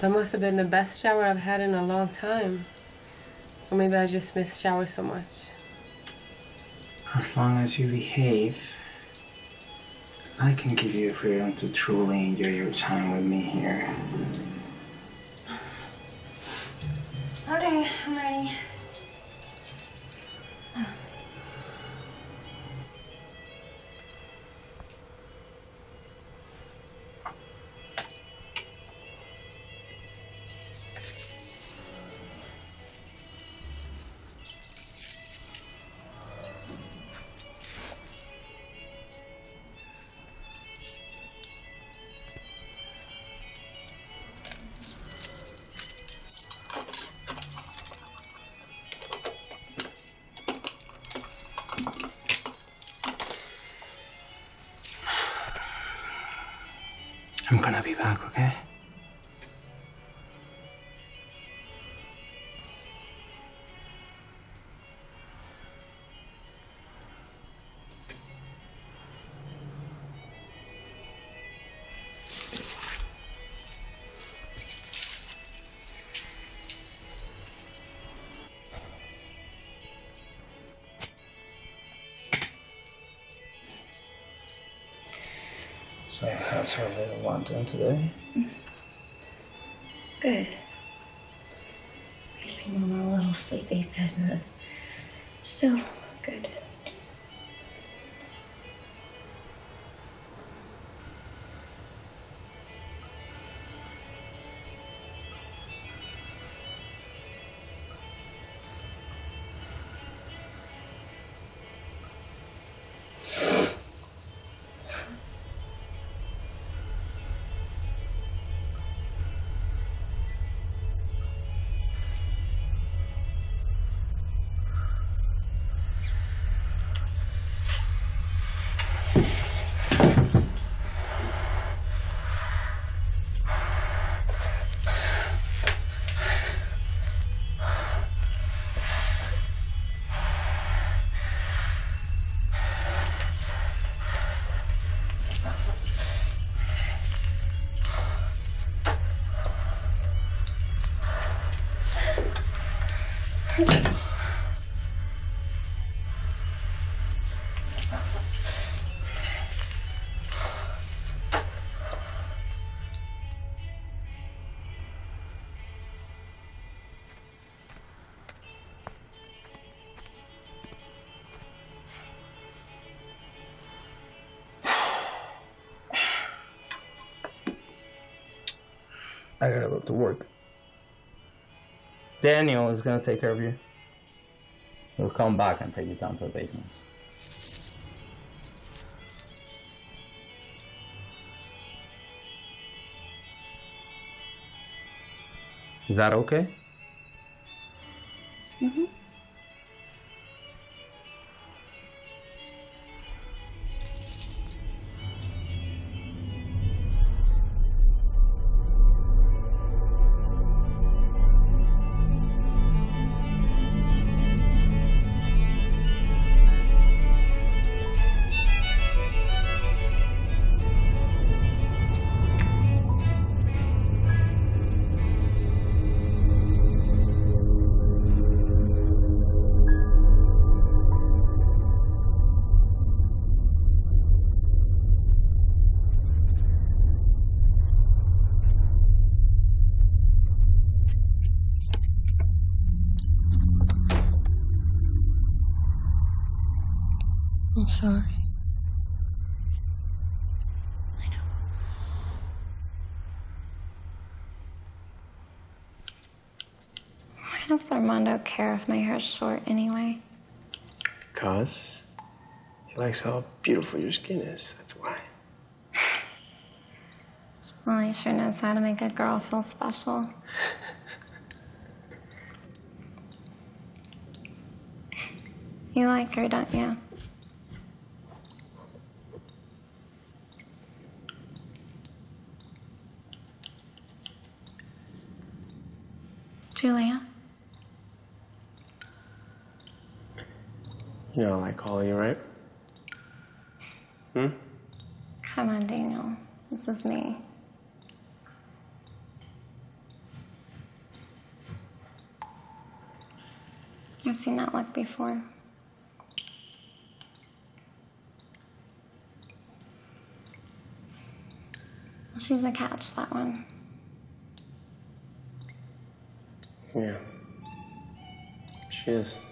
That must have been the best shower I've had in a long time. Or maybe I just miss showers so much. As long as you behave, I can give you freedom to truly enjoy your time with me here. I'm gonna be back, okay? So how's her little one doing today? Good. Feeling a little sleepy, but uh, still good. I gotta go to work. Daniel is gonna take care of you. He'll come back and take you down to the basement. Is that okay? I'm sorry. Why does Armando care if my hair's short anyway? Because he likes how beautiful your skin is. That's why. Well, he sure knows how to make a girl feel special. You like her, don't you? Julia. You know I like call you, right? Hmm? Come on, Daniel. This is me. I've seen that look before. She's a catch, that one. Yeah. She is.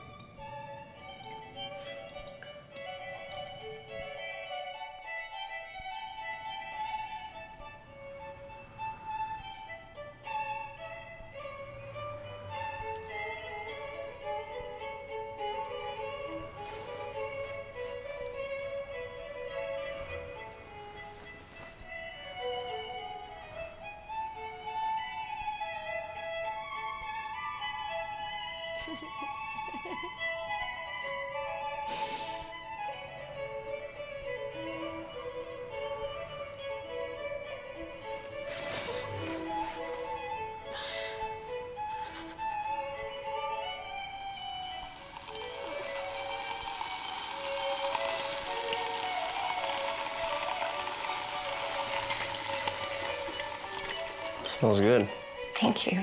Smells good. Thank you.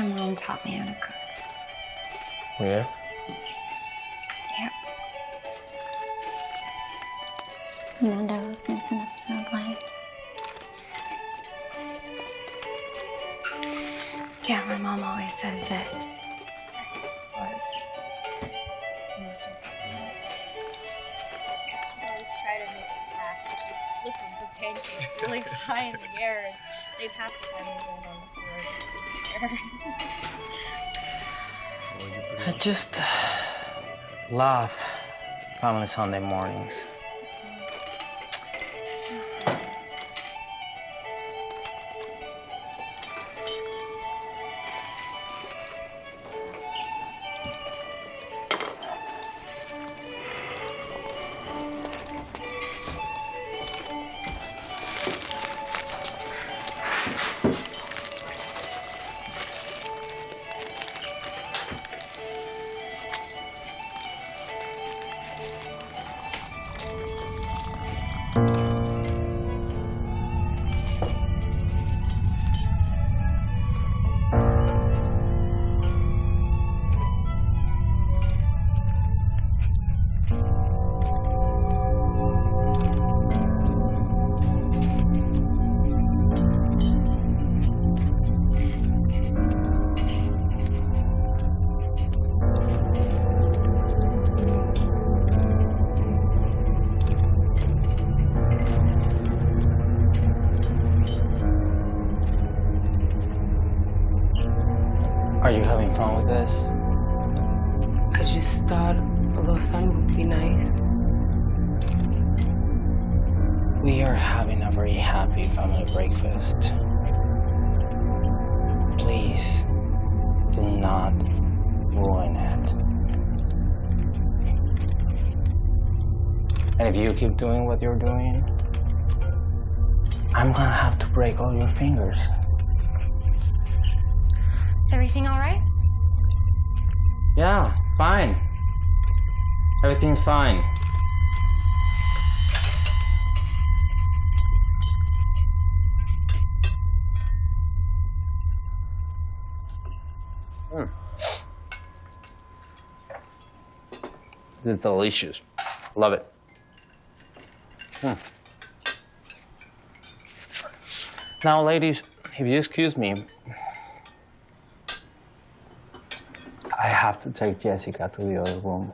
My mom taught me how to cook. Yeah? Yep. Amanda was nice enough to oblige. Yeah, my mom always said that this was the most important. She'd always try to make us laugh, and she'd flip them the pancakes really high in the air, and they'd half the time land on the floor. I just uh, love family Sunday mornings. Are you having fun with this? I just thought a little sun would be nice. We are having a very happy family breakfast. Please do not ruin it. And if you keep doing what you're doing, I'm gonna have to break all your fingers. Is everything all right? Yeah, fine. Everything's fine. Hmm. It's delicious. Love it. Hmm. Now, ladies, if you excuse me, I have to take Jessica to the other room.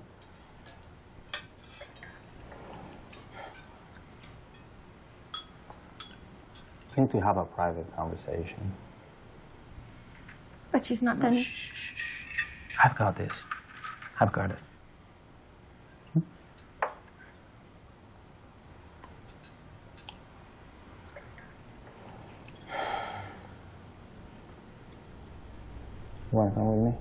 I need to have a private conversation. But she's not done. I've got this. I've got it. You want to come with me?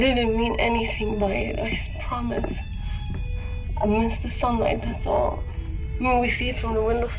Didn't mean anything by it, I promise. I miss the sunlight, that's all. I mean, we see it from the windows.